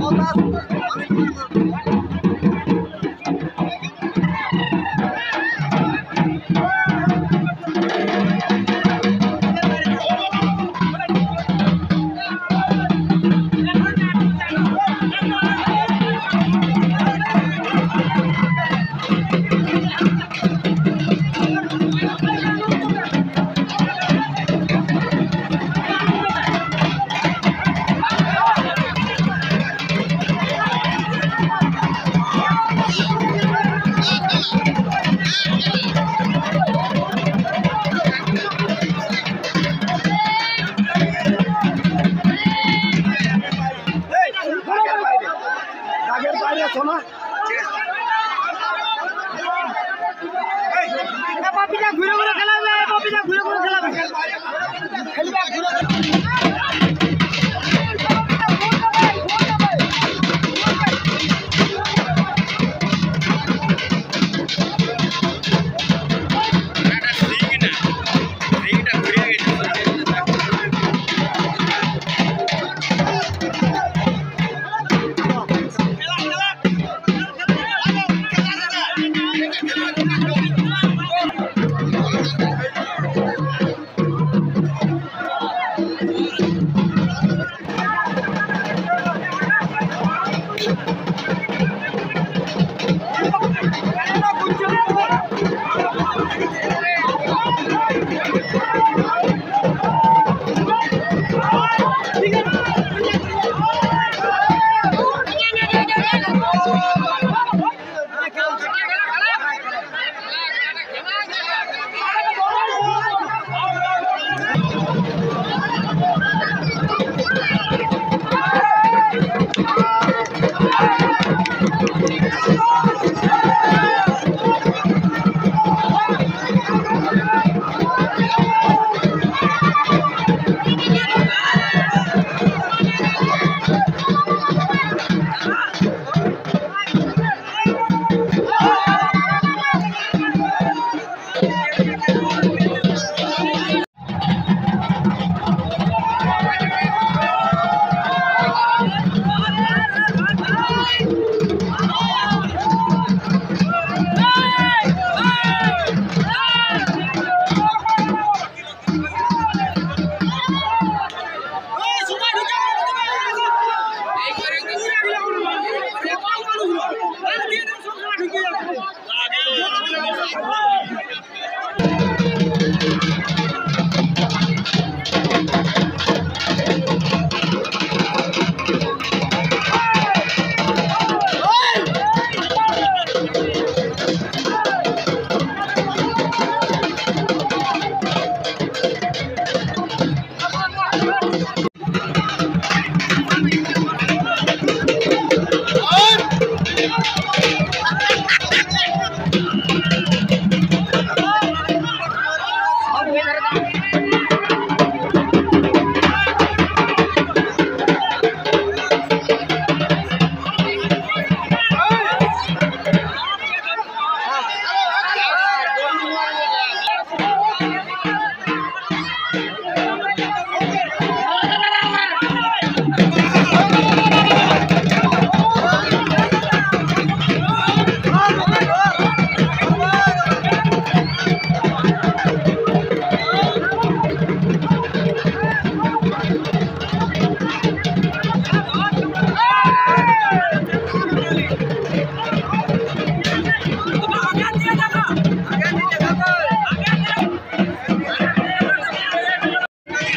Hola, যাচ্ছ না ঘুরে ঘুরে খেলাবে ঘুরে ঘুরে খেলাবে। Gracias.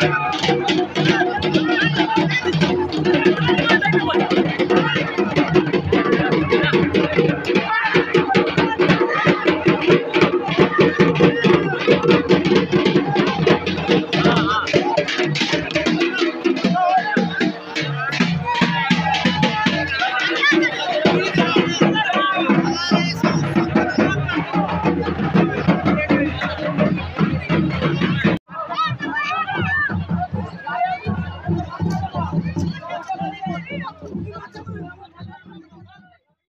Thank you.